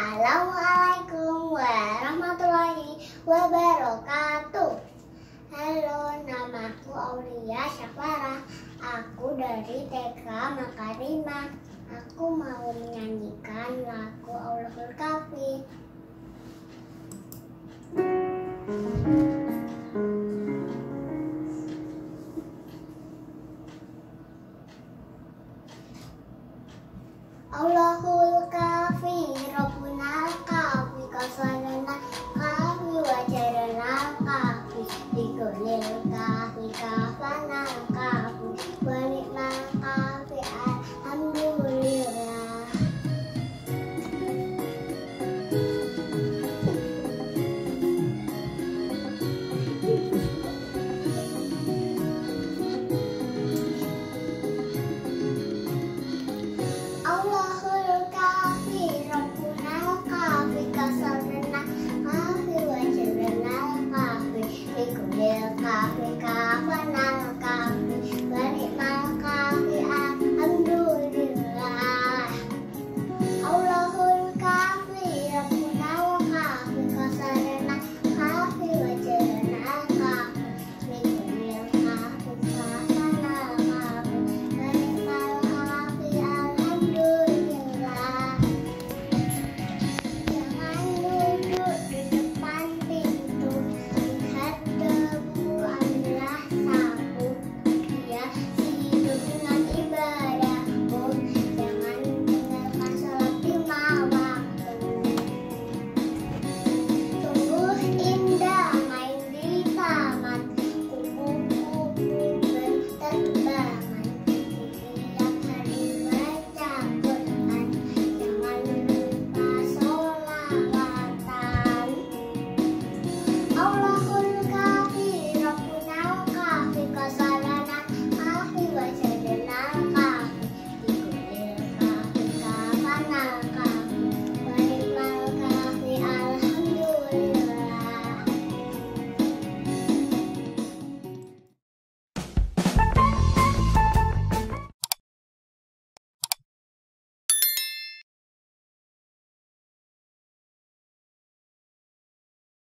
Assalamualaikum warahmatullahi wabarakatuh. Halo, namaku Aulia Syafara. Aku dari TK Makarima. Aku mau menyanyikan lagu Allahul Kafi Allahul Kafi langkah, nikah, langkah.